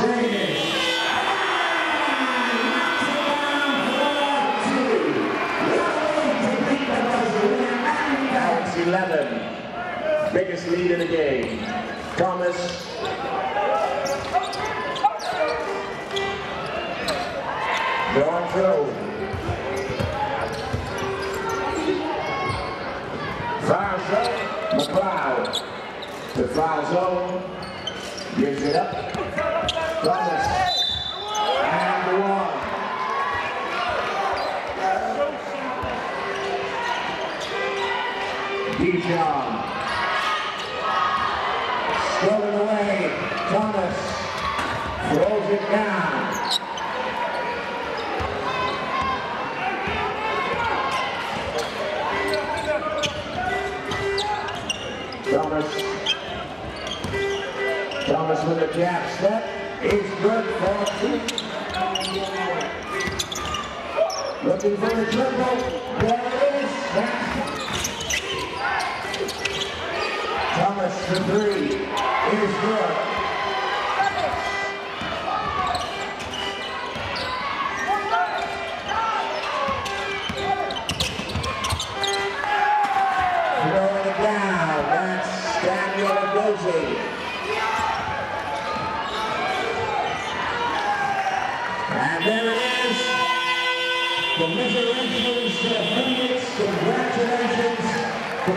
Strange. Alex 11. Biggest lead in the game. Thomas. Going through. Far zone. McLeod. To far zone. Gives it up. Thomas. And one. Dijon. Stolen away. Thomas throws it down. Thomas. Thomas with a jab step is good for two. Looking for the triple. There it is. Thomas for three. Is good. Throwing it down. That's Daniel Edozie. And there it is. The Missourians to Phoenix. Congratulations. The